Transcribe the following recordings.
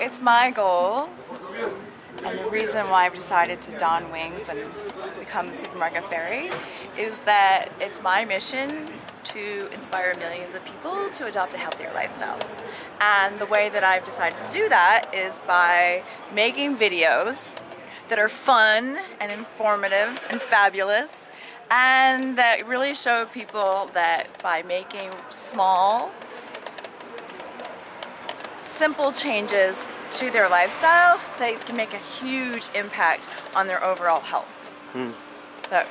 It's my goal, and the reason why I've decided to don wings and become the supermarket fairy is that it's my mission to inspire millions of people to adopt a healthier lifestyle. And the way that I've decided to do that is by making videos that are fun and informative and fabulous and that really show people that by making small simple changes to their lifestyle, that can make a huge impact on their overall health. Mm. So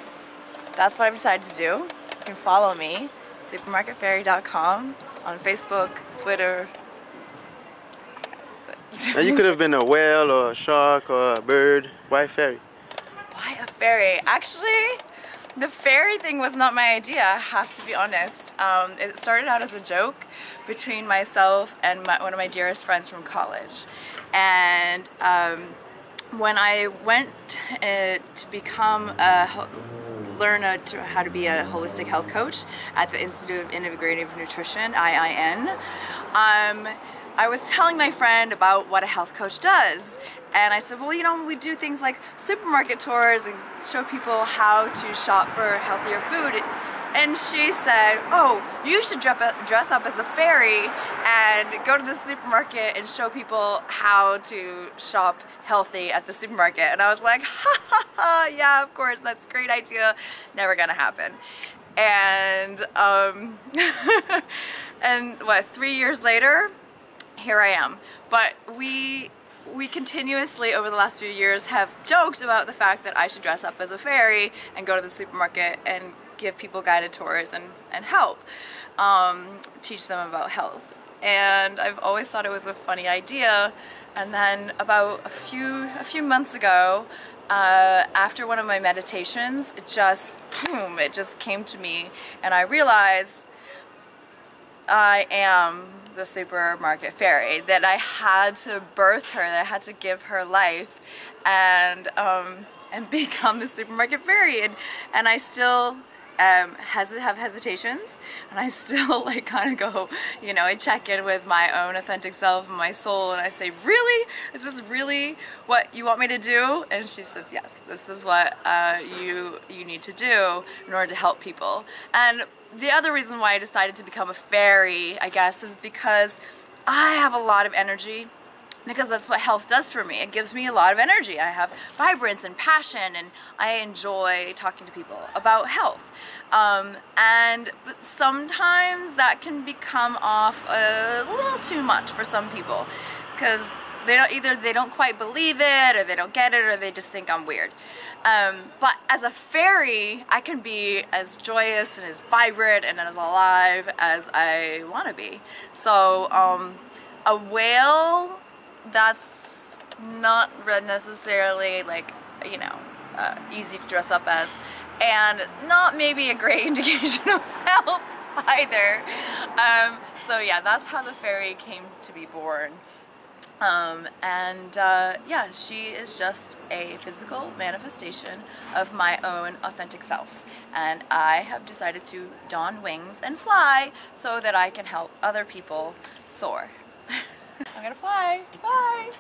that's what I've decided to do. You can follow me, supermarketfairy.com, on Facebook, Twitter. now you could have been a whale or a shark or a bird. Why fairy? Why a fairy? Actually, the fairy thing was not my idea, I have to be honest. Um, it started out as a joke between myself and my, one of my dearest friends from college. And um, when I went uh, to become a learn a, to, how to be a holistic health coach at the Institute of Integrative Nutrition, IIN, um, I was telling my friend about what a health coach does. And I said, well, you know, we do things like supermarket tours and show people how to shop for healthier food. And she said, oh, you should dress up as a fairy and go to the supermarket and show people how to shop healthy at the supermarket. And I was like, ha ha ha, yeah, of course, that's a great idea. Never gonna happen. And, um, and what, three years later, here I am. But we we continuously over the last few years have joked about the fact that I should dress up as a fairy and go to the supermarket and give people guided tours and, and help um, teach them about health. And I've always thought it was a funny idea. And then about a few, a few months ago, uh, after one of my meditations, it just, boom, it just came to me and I realized I am the supermarket fairy, that I had to birth her, that I had to give her life and um, and become the supermarket fairy. And, and I still um, has have hesitations. And I still like kind of go you know I check in with my own authentic self and my soul and I say really? Is this really what you want me to do? And she says yes this is what uh, you you need to do in order to help people. And the other reason why I decided to become a fairy, I guess, is because I have a lot of energy because that's what health does for me. It gives me a lot of energy. I have vibrance and passion and I enjoy talking to people about health. Um, and sometimes that can become off a little too much for some people because they don't either they don't quite believe it or they don't get it or they just think I'm weird. Um, but as a fairy, I can be as joyous and as vibrant and as alive as I want to be. So um, a whale, that's not necessarily like, you know, uh, easy to dress up as and not maybe a great indication of health either. Um, so yeah, that's how the fairy came to be born. Um, and uh, yeah, she is just a physical manifestation of my own authentic self. And I have decided to don wings and fly so that I can help other people soar. I'm gonna fly. Bye!